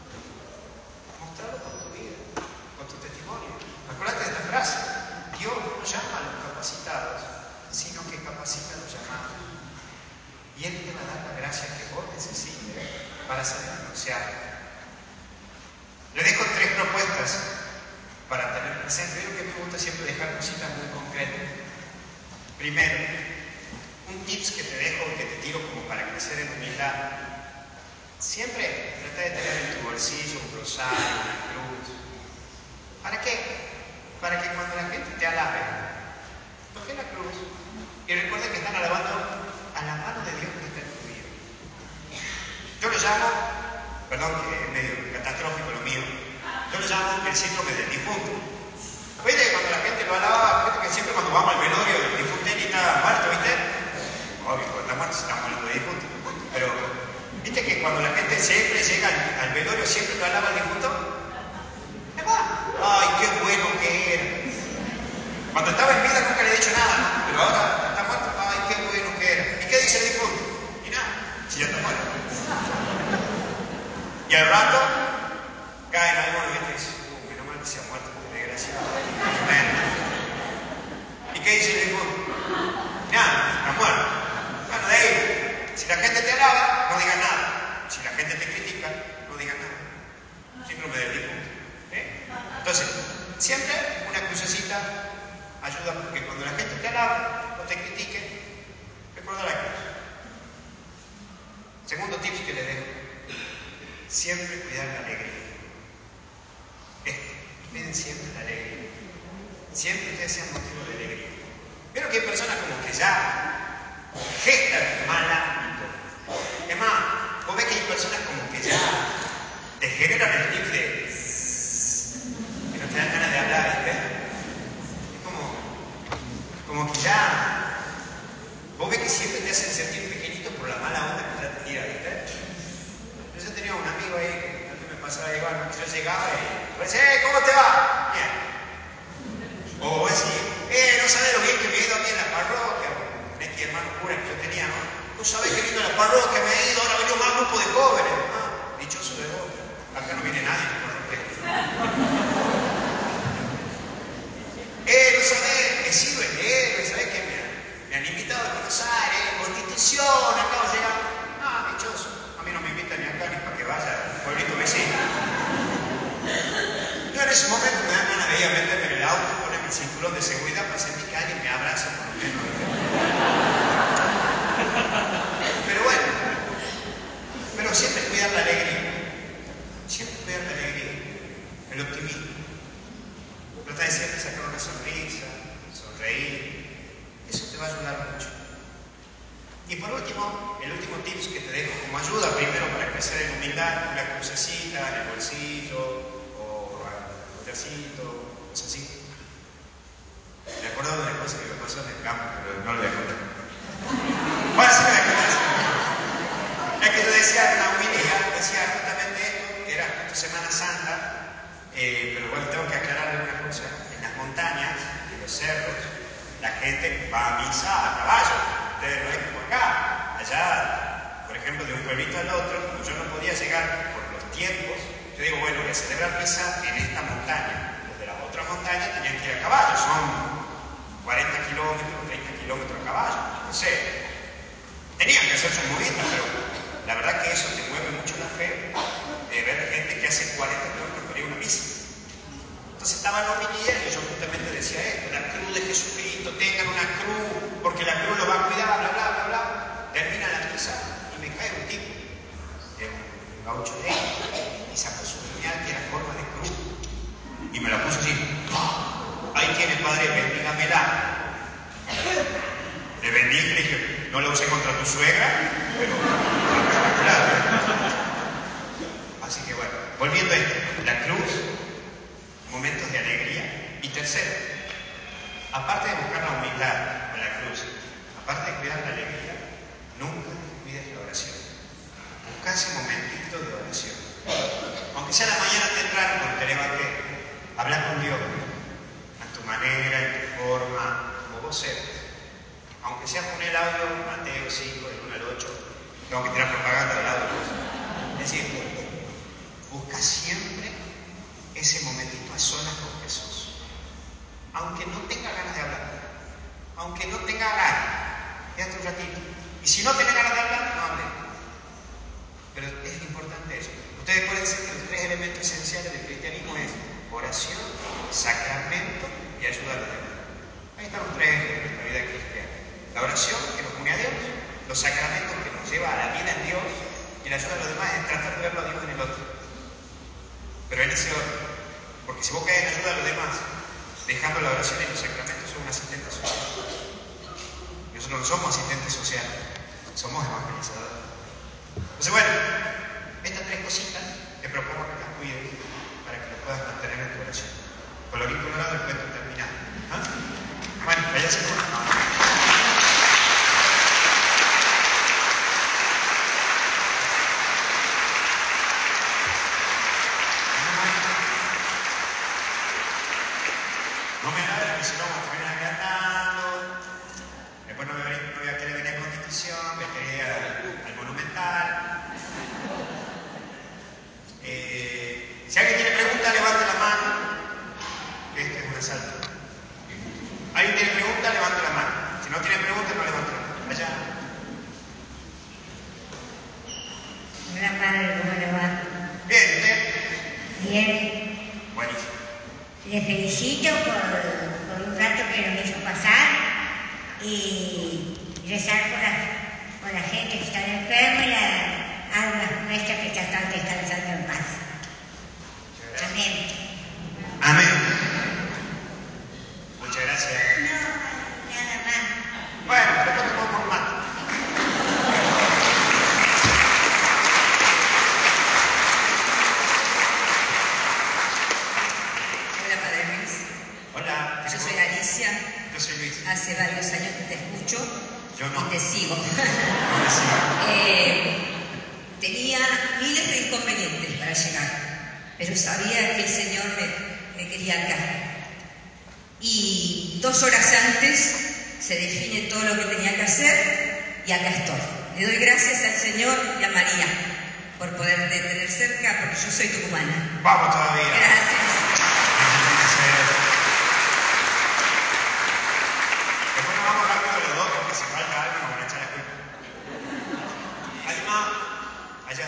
S1: mostrarlo con tu vida, con tu testimonio. Acuérdate de esta frase. Dios no llama a los capacitados, sino que capacita a los llamados. Y Él te va a dar la gracia que vos necesites para salir a anunciar. Le dejo tres propuestas para tener presente. Digo que me gusta siempre dejar cositas muy concretas. Primero, un tips que te dejo, que te tiro como para crecer en humildad. Siempre trata de tener en tu bolsillo un rosario, una cruz. ¿Para qué? Para que cuando la gente te alabe, toque la cruz y recuerde que están alabando a la mano de Dios que está en tu vida. Yo lo llamo, perdón que es medio catastrófico lo mío, yo lo llamo el síndrome del difunto. ¿Viste cuando la gente lo alaba? ¿Viste que siempre cuando vamos al velorio del difunto y está muerto, ¿viste? Obvio, muerto se está muerto de difunto. Pero, ¿viste que cuando la gente siempre llega al, velorio siempre lo alaba al difunto? ¡Ay, qué bueno que era! Cuando estaba en vida nunca le he dicho nada, ¿no? Pero ahora está muerto, ¡ay, qué bueno que era! ¿Y qué dice el difunto? Y nada, si ya está muerto. Y al rato último, el último tips que te dejo como ayuda, primero para crecer en humildad, una crucecita en el bolsillo o al tercito, cosas así. Me acuerdo de una cosa que me pasó en el campo, pero no lo voy a contar. Bueno, sí me la. Es que yo decía en una humildad, decía justamente esto, que era Semana Santa, eh, pero bueno, tengo que aclararle una cosa. En las montañas, en los cerros, la gente va a misa a caballo. Ustedes lo ven como acá. Allá, por ejemplo, de un pueblito al otro, como yo no podía llegar por los tiempos, yo digo, bueno, voy a celebrar misa en esta montaña. Los de las otras montañas tenían que ir a caballo, son 40 kilómetros, 30 kilómetros a caballo. No sé, tenían que hacer sus movidas, pero la verdad que eso te mueve mucho la fe de ver gente que hace 40 kilómetros para ir a una misa. Entonces estaban los y yo justamente decía esto, la cruz de Jesucristo, tengan una cruz, porque la cruz lo va a cuidar, bla, bla, bla, bla. Termina la misa y me cae un tipo, un gaucho de y sacó su puñal que era forma de cruz. Y me la puso así. Ahí tiene, padre, bendígamela. No la usé contra tu suegra, pero Así que bueno, volviendo a esto, la cruz, momentos de alegría. Y tercero, aparte de buscar la humildad con la cruz, aparte de cuidar la alegría, nunca descuides la oración. Busca ese momentito de oración. Aunque sea la mañana temprano cuando te levantes, habla con Dios, a tu manera, en tu forma, como vos seas. Aunque sea poner el audio, Mateo 5, del 1 al 8, tengo que tirar propaganda del audio. Es decir, busca siempre ese momentito a solas con Jesús. Aunque no tenga ganas de hablar, aunque no tenga ganas, quédate un ratito. Y si no tenés ganas de hablar, no hable. Pero es importante eso. Ustedes pueden decir que los tres elementos esenciales del cristianismo es oración, sacramento y ayuda a los demás. Ahí están los tres de la vida cristiana. La oración que nos une a Dios, los sacramentos que nos lleva a la vida en Dios y la ayuda a los demás es tratar de verlo a Dios en el otro. Pero en ese orden. Porque si vos caes en ayuda a los demás, dejando la oración y los sacramentos, sos un asistente social. Nosotros no somos asistentes sociales, somos evangelizadores. Entonces, bueno, estas tres cositas te propongo que las cuides para que lo puedas mantener en tu oración. Colorín colorado, el cuento terminado. ¿Ah? Bueno, vaya a No me ladres, porque si no vamos a terminar cantando. Después no, me, voy- no voy a querer venir a Constitución, me querer al, al Monumental. Eh, si alguien tiene pregunta, levante la mano. Este es un asalto. ¿Alguien tiene pregunta? Levante la mano. Si no tiene pregunta, no levante la mano. Allá.
S2: Hola padre, ¿cómo le va?
S1: Bien, ¿usted?
S2: Bien.
S1: Buenísimo.
S2: Le felicito por, por un rato que nos hizo pasar y rezar por la, por la gente que está enferma y las almas nuestras que ya están descansando en paz. Amén.
S1: Amén. Muchas gracias.
S2: No, nada más.
S1: Bueno, después tomamos un mate.
S3: Hola, Padre Luis.
S1: Hola.
S3: Yo soy Alicia.
S1: Yo soy Luis.
S3: Hace varios años que te escucho
S1: Yo no.
S3: y te sigo.
S1: Ahora sí.
S3: Eh, tenía miles de inconvenientes para llegar, pero sabía que el Señor me, me quería acá. Y dos horas antes se define todo lo que tenía que hacer y acá estoy. Le doy gracias al Señor y a María por poderte tener cerca porque yo soy tucumana.
S1: Vamos todavía.
S3: Gracias.
S1: Después nos vamos rápido los dos porque si falta algo nos van a echar la culpa. ¿Alguien más? Allá.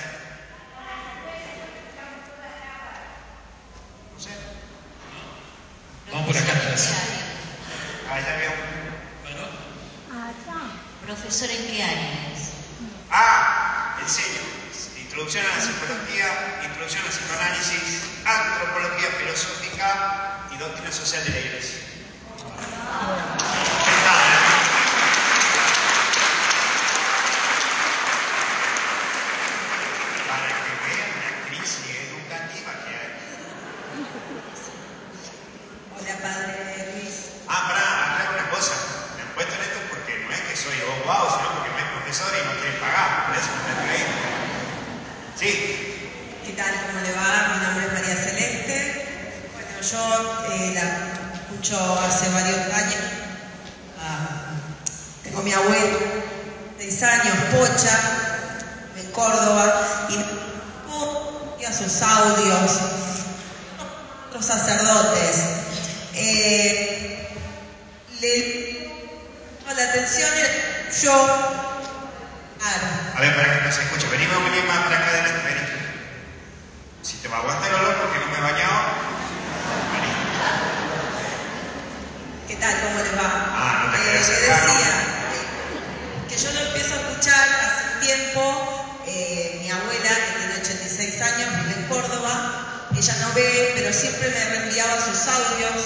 S1: No sé.
S4: Vamos por acá atrás.
S1: Allá veo.
S5: Profesor, ¿en qué área es?
S1: Ah, enseño. Introducción a la psicología, introducción al psicoanálisis, antropología filosófica y doctrina social de la iglesia. Para que vean la crisis educativa que hay.
S3: Hola, Padre Luis.
S1: Ah, pará, aclarar una cosa. Me han puesto en esto porque no es que soy abogado, sino porque no hay profesor y no quieren pagar. Por eso me han traído. Sí.
S6: ¿Qué tal? ¿Cómo le va? Mi nombre es María Celeste. Bueno, yo eh, la escucho hace varios años. Ah, tengo mi abuelo, seis años, Pocha, en Córdoba, y y a sus audios, los sacerdotes. Eh, le llama la atención el yo. Claro.
S1: A ver, para que no se escuche. Vení, vamos, vení más para acá adelante, vení. Si te va a aguantar el olor porque no me he bañado. Vení.
S6: ¿Qué tal? ¿Cómo les va?
S1: Ah, no te
S6: Eh,
S1: querés
S6: le
S1: acercar, ¿no?
S6: decía eh, que yo lo empiezo a escuchar hace un tiempo. eh, mi abuela, que tiene 86 años, vive en Córdoba. Ella no ve, pero siempre me reenviaba sus audios.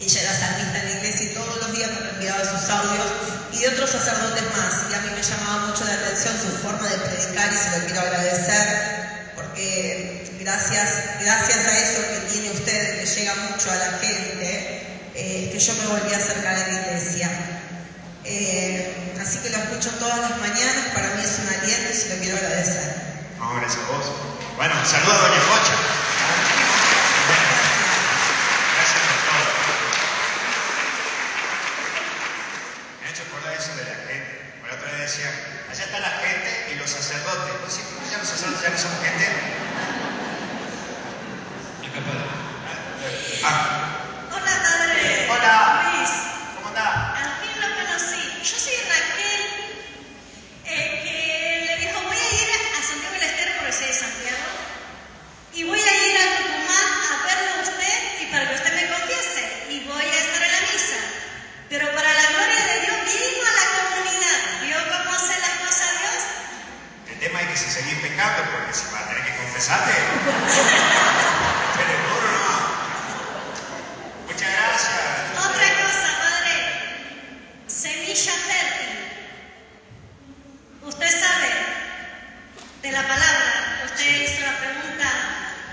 S6: Ella era salmista en la iglesia y todos los días me reenviaba sus audios y de otros sacerdotes más. Y a mí me llamaba mucho la atención su forma de predicar y se lo quiero agradecer porque gracias, gracias a eso que tiene usted, que llega mucho a la gente, eh, que yo me volví a acercar a la iglesia. Eh, así que lo escucho todas las mañanas, para mí es un aliento y se lo quiero agradecer.
S1: No, gracias a vos. Bueno, saludos a Doña Focha. Gracias por todo. Me ha hecho acordar eso de la gente. Por la otra vez decía, allá está la gente y los sacerdotes. ¿Vos decís, ¿cómo ya los sacerdotes ya no son gente? Ah,
S7: Hola, padre.
S1: Hola.
S7: Luis.
S1: ¿cómo andás?
S7: Al fin lo conocí. Yo soy Raquel, eh, que le dijo, voy a ir a Santiago del Estero porque soy de Santiago. Y voy a ir a Tucumán a verlo a usted y para que usted me confiese. Y voy a estar en la misa. Pero para la gloria de Dios, vino a la comunidad. ¿Vio cómo hace las cosas Dios?
S1: El tema es que si seguís pecando, porque si vas a tener que confesarte, pero duro, ¿no? Muchas gracias.
S7: Otra cosa, padre. Semilla fértil. Usted sabe de la palabra. Usted hizo la pregunta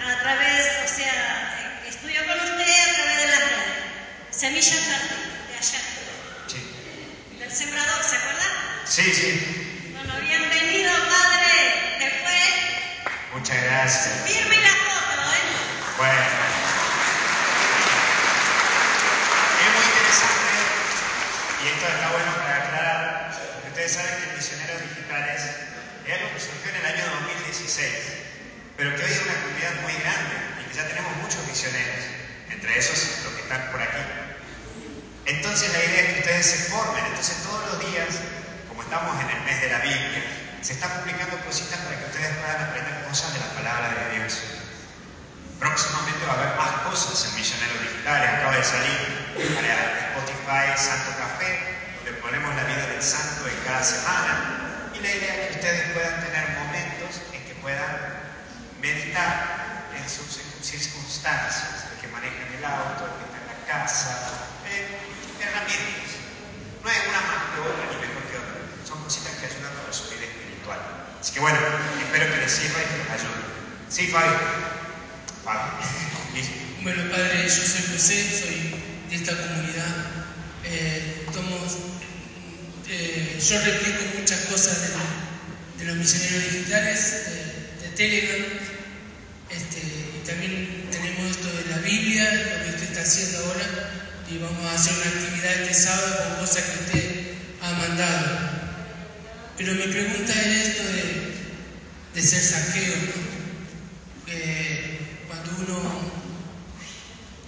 S7: a través, o sea, estudió con usted a través de las redes. Semilla fértil, de ayer.
S1: Sí,
S7: Del sembrador, ¿se acuerda?
S1: sí, sí.
S7: Bueno, bienvenido, padre. Después,
S1: Muchas gracias.
S7: firme la foto, ¿eh?
S1: Bueno. Es muy interesante y esto está bueno para aclarar, porque ustedes saben que Misioneros Digitales es algo que surgió en el año 2016, pero que hoy es una comunidad muy grande y que ya tenemos muchos misioneros, entre esos los que están por aquí. Entonces la idea es que ustedes se formen, entonces todos los días, como estamos en el mes de la Biblia, se están publicando cositas para que ustedes puedan aprender cosas de la palabra de Dios. Próximamente va a haber más cosas en Misioneros Digitales. Acaba de salir para Spotify Santo Café, donde ponemos la vida del santo en cada semana. Y la idea es que ustedes puedan tener momentos en que puedan meditar en sus circunstancias, maneja el auto, el que está en la casa, eh, herramientas. No hay una más que otra ni mejor que otra. Son cositas que ayudan para su vida espiritual. Así que bueno, espero que les sirva y que les ayude. Sí. Fabio. Listo.
S8: Bueno, padre, yo soy José, soy de esta comunidad. Eh, eh, yo replico muchas cosas de, los misioneros digitales, de, de Telegram. Este, también tenemos esto de la Biblia, lo que usted está haciendo ahora. Y vamos a hacer una actividad este sábado con cosas que usted ha mandado. Pero mi pregunta es esto de, de ser saqueo, ¿no? Eh, cuando uno,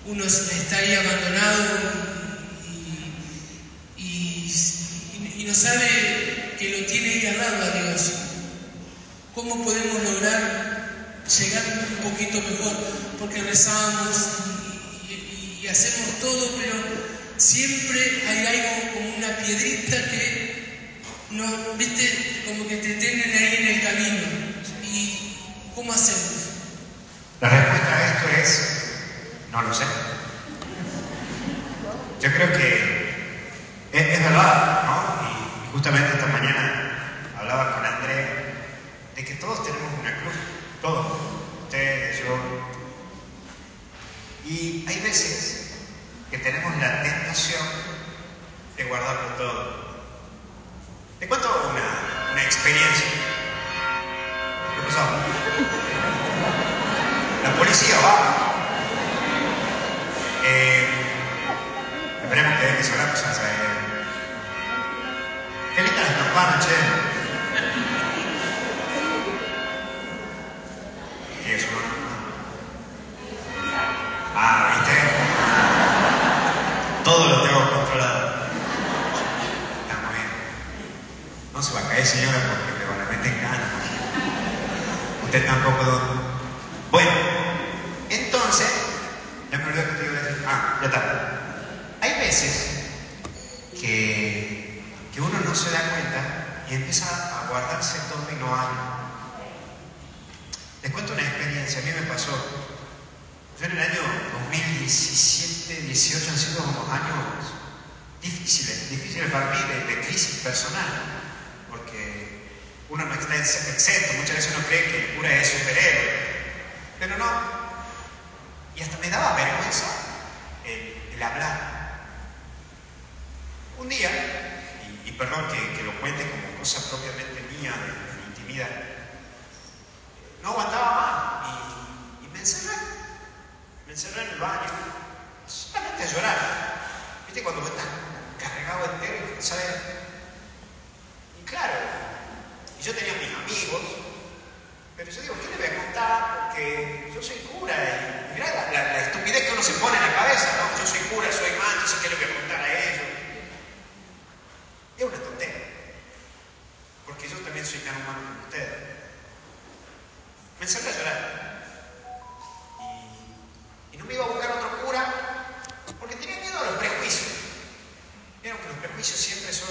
S8: uno está ahí abandonado y, no sabe que lo tiene ahí al lado a Dios, ¿cómo podemos lograr llegar un poquito mejor? Porque rezamos y, hacemos todo, pero siempre hay algo como una piedrita que no, viste, como que te tienen ahí en el camino. ¿Y cómo hacemos?
S1: La respuesta a esto es, no lo sé. Yo creo que es, es verdad, ¿no? Y, justamente esta mañana hablaba con Andrea de que todos tenemos una cruz, todos, ustedes, yo. Y hay veces que tenemos la tentación de guardarlo todo. Te cuento una, una experiencia. ¿Qué pasó? La policía va. Eh, esperemos que deje de sonar, pues ya. Qué lindas las campanas, che. Ah, ¿viste? Todo lo tengo controlado. Está muy bien. No se va a caer, señora, porque le van a meter ganas. Usted tampoco, don. Bueno, entonces, ya me olvidé que te iba a decir. Ah, ya está. Hay veces que, que uno no se da cuenta y empieza a guardarse todo y no habla. Les cuento una experiencia, a mí me pasó. Yo en el año 2017, 18 han sido unos años difíciles, difíciles para mí de, de crisis personal, porque uno no está exento, muchas veces uno cree que el cura es superhéroe, pero no. Y hasta me daba vergüenza el, hablar. Un día, y, perdón que, lo cuente como cosa propiamente mía de, de mi intimidad, no aguantaba más y, y me encerré. Me encerré en el baño, solamente a llorar. ¿Viste cuando estás cargado entero ¿sabes? Y claro, yo tenía mis amigos, pero yo digo, ¿qué le voy a contar? Porque yo soy cura y mirá la, estupidez que uno se pone en la cabeza, ¿no? Yo soy cura, soy man, entonces ¿qué le voy a contar a ellos? Es una tontería, porque yo también soy tan humano como ustedes. Me encerré a llorar. Y, no me iba a buscar otro cura porque tenía miedo a los prejuicios. Vieron que los prejuicios siempre son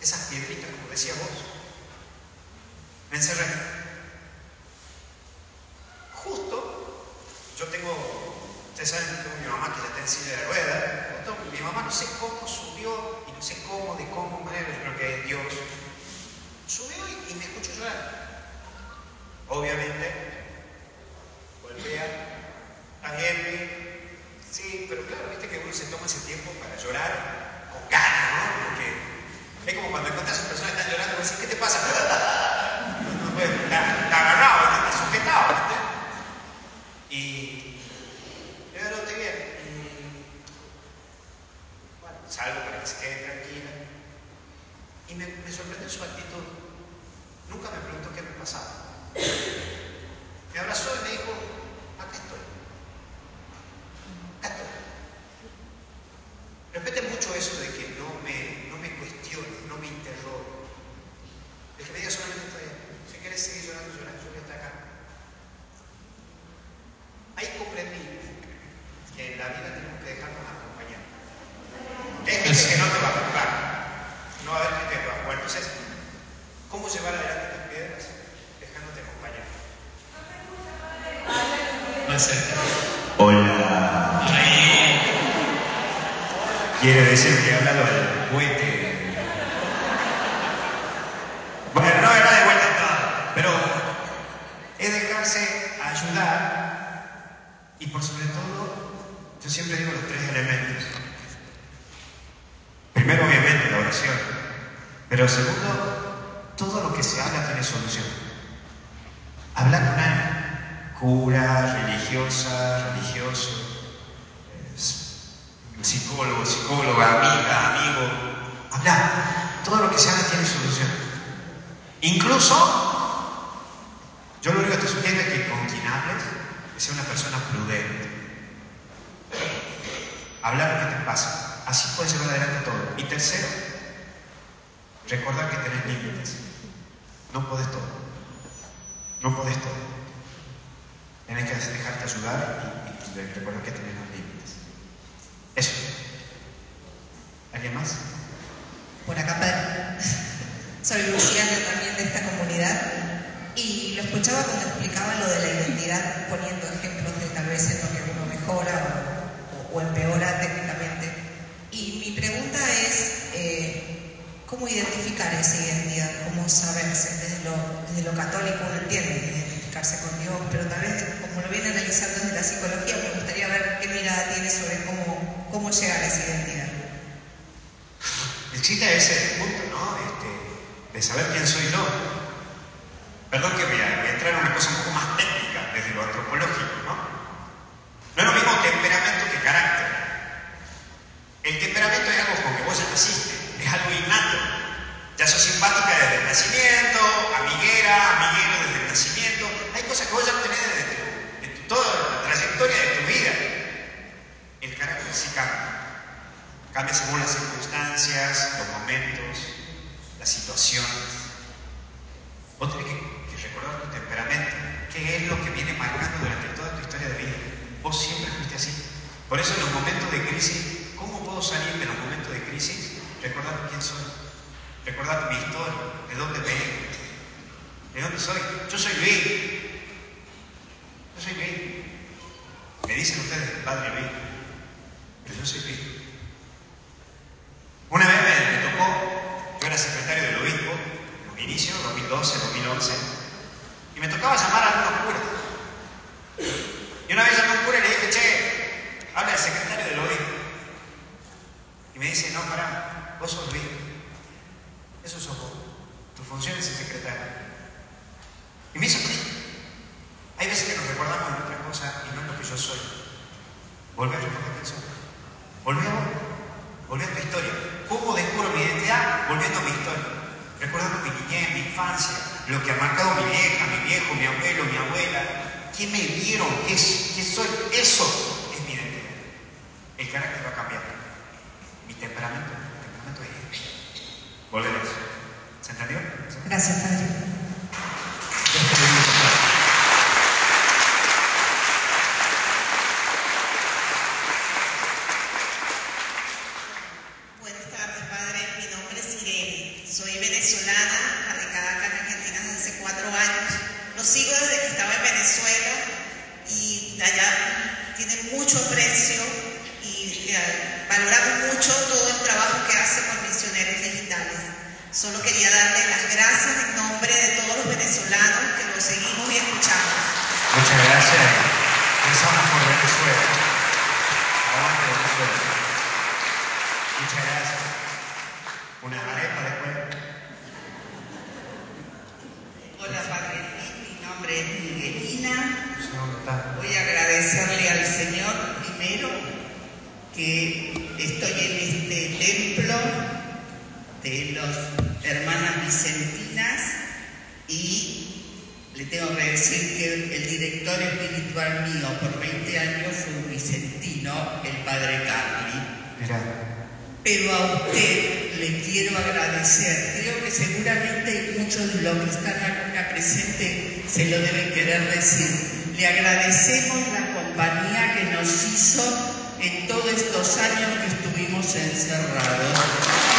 S1: esas piedritas, como decía vos. Me encerré. Justo, yo tengo, ustedes saben tengo mi mamá que ya está en silla de ruedas. Justo mi mamá no sé cómo subió y no sé cómo, de cómo manera, yo creo que es Dios. Subió y, me escuchó llorar. Obviamente, golpea a Henry. Sí, pero claro, viste que uno se toma ese tiempo para llorar con ganas, ¿no? Porque es como cuando encuentras a una persona que está llorando y decís, ¿qué te pasa? No, no puede, está, está agarrado, está sujetado, ¿viste? Y yo no estoy bien. Y, bueno, salgo para que se quede tranquila. Y me, me sorprendió su actitud. Nunca me preguntó qué me pasaba. Me abrazó y me dijo, acá estoy. Acá estoy. Repete mucho eso de que no me, no me cuestione, no me interrogue. De que me diga solamente estoy ahí. Si quieres seguir llorando, llorando, yo voy a estar acá. Ahí comprendí que en la vida tenemos que dejarnos acompañar. Hay gente que no te va a juzgar. No va a haber gente que te va a jugar. Entonces, ¿cómo llevar adelante estas piedras? Dejándote acompañar.
S4: Más cerca.
S9: Hola.
S4: Ahí.
S9: Quiere decir que he hablado al cohete. Bueno, no era de vuelta todo, pero es dejarse ayudar y por sobre todo, yo siempre digo los tres elementos. Primero, obviamente, la oración, pero segundo, todo lo que se habla tiene solución. Hablar con alguien, cura, religiosa, religioso, eh, psicólogo, psicóloga, amiga, amigo, hablar. Todo lo que se habla tiene solución. Incluso, yo lo único que te sugiero es que con quien hables, sea una persona prudente. Hablar lo que te pasa. Así puedes llevar adelante todo. Y tercero, recordar que tenés límites. No podés todo. No podés todo. Tienes que dejarte ayudar y, y recordar que tenés los límites. Eso. ¿Alguien más?
S6: Por acá. Soy Luciana también de esta comunidad y lo escuchaba cuando explicaba lo de la identidad, poniendo ejemplos de tal vez en lo que uno mejora o, empeora técnicamente. Y mi pregunta es, eh, ¿cómo identificar esa identidad? ¿Cómo saberse? Desde lo, desde lo católico uno entiende identificarse con Dios, pero tal vez como lo viene analizando desde la psicología, me gustaría ver qué mirada tiene sobre cómo, cómo llegar a esa identidad.
S1: El chiste es ese punto, ¿no? Este, de saber quién soy yo. Perdón que voy a, entrar en una cosa un poco más técnica desde lo antropológico, ¿no? No es lo mismo temperamento que carácter. El temperamento es algo con que vos ya naciste, es algo innato. Ya sos simpática desde el nacimiento, amiguera, amiguero desde el nacimiento. Hay cosas que vos ya tenés desde de tu, toda la trayectoria de tu vida. El carácter sí cambia. Cambia según las circunstancias, los momentos, las situaciones. Vos tenés que, recordando tu temperamento, qué es lo que viene marcando durante toda tu historia de vida. Vos siempre fuiste así. Por eso en los momentos de crisis, ¿cómo puedo salir de los momentos de crisis? Recordando quién soy, recordando mi historia, de dónde vengo, de dónde soy. Yo soy Luis. Yo soy Luis. Me dicen ustedes, padre Luis, pero yo soy Luis. Una vez me, me tocó, yo era secretario del obispo, en los inicios, 2012, 2011 y me tocaba llamar a algunos curas. Y una vez llamé a un cura y le dije, che, habla el secretario del obispo. Y me dice, no, pará, vos sos obispo. Eso sos vos. Tu función es el secretario. Y me hizo clic. Hay veces que nos recordamos de otra cosa y no es lo que yo soy. Volver a recordar quién soy. Volví a vos. Volví a tu historia. ¿Cómo descubro mi identidad? Volviendo a mi historia. Recordando mi niñez, mi infancia, lo que ha marcado mi mi viejo, mi abuelo, mi abuela. ¿Qué me dieron? ¿Qué, qué soy? Eso es mi identidad. El carácter va a cambiar. Mi temperamento, mi temperamento es volver a eso. ¿Se entendió?
S4: Gracias, Padre.
S6: Buenas tardes, padre. Mi nombre es Irene. Soy venezolana, radicada acá en Argentina desde hace cuatro años. Lo sigo desde que estaba en Venezuela y allá tiene mucho aprecio y eh, valoramos mucho todo el trabajo que hace con misioneros digitales. Solo quería darle las gracias en nombre de todos los venezolanos que lo seguimos y escuchamos.
S1: Muchas gracias. Pensamos por Venezuela. Aguante Venezuela. Muchas gracias. Una arepa después.
S10: Hola Padre, mi nombre es Miguelina.
S1: No sé dónde está.
S10: Voy a agradecerle al Señor primero que estoy en este templo de los hermanas vicentinas y le tengo que decir que el director espiritual mío por 20 años fue un vicentino, el Padre Carli.
S1: Mirá.
S10: Pero a usted le quiero agradecer. Creo que seguramente muchos de los que están acá presentes se lo deben querer decir. Le agradecemos la compañía que nos hizo en todos estos años que estuvimos encerrados.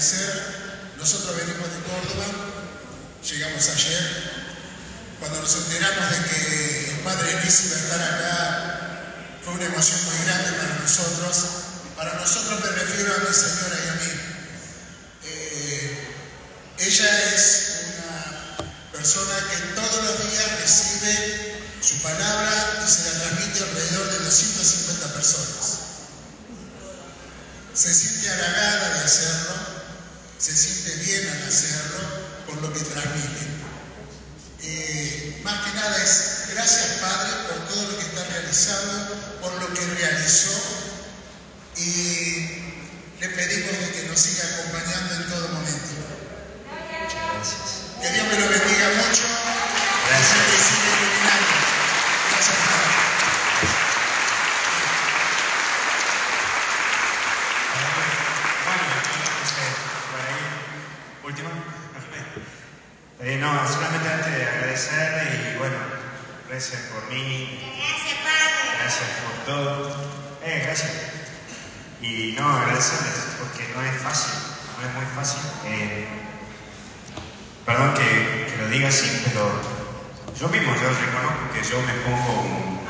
S11: Nosotros venimos de Córdoba, llegamos ayer. Cuando nos enteramos de que el padre Luis iba a estar acá, fue una emoción muy grande para nosotros. Para nosotros me refiero a mi señora y a mí. Eh, ella es una persona que todos los días recibe su palabra y se la transmite alrededor de 250 personas. Se siente halagada de hacerlo, se siente bien al hacerlo por lo que transmite. Eh, más que nada es gracias Padre por todo lo que está realizado, por lo que realizó y le pedimos de que nos siga acompañando en todo momento.
S1: Gracias.
S11: Que Dios me lo bendiga mucho.
S12: Gracias. Gracias Padre. Eh, no, solamente antes de agradecerle y bueno, gracias por mí.
S2: Gracias, Padre.
S12: Gracias por todo. Eh, gracias. Y no, agradecerles porque no es fácil, no es muy fácil. Eh, perdón que, lo diga así, pero yo mismo yo reconozco que yo me pongo un...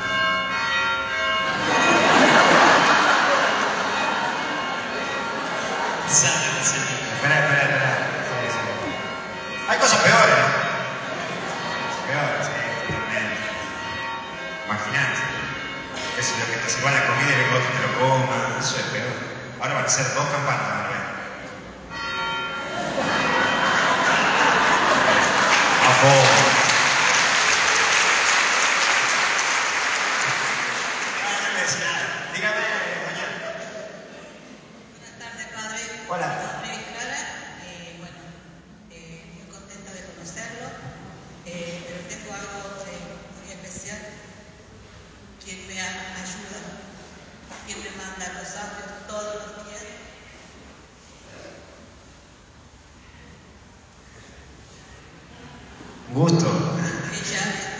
S12: Espera, espera, espera. Hay cosas peores. qué sé yo, que te sirvan la comida y luego otro te lo coma, eso es, pero ahora van a ser dos campanas, ¿verdad? A.
S6: que te manda rosarios todos los días.
S12: Gusto.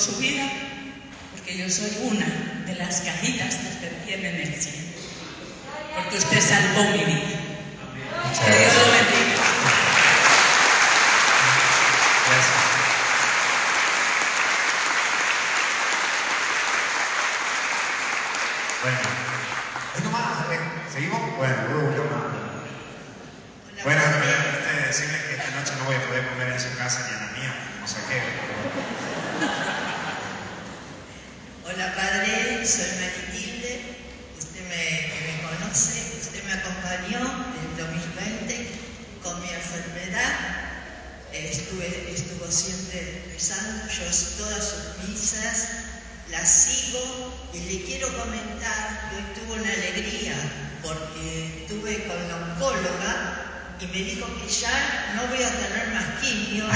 S6: su
S13: vida, porque yo soy una de las cajitas que usted tiene en el cielo, porque usted salvó mi vida.
S1: me acompañó en 2020 con mi enfermedad. Estuve, estuvo siempre rezando yo todas sus misas, las sigo y le quiero comentar que hoy tuve una alegría porque estuve con la oncóloga y me dijo que ya no voy a tener más quimio el.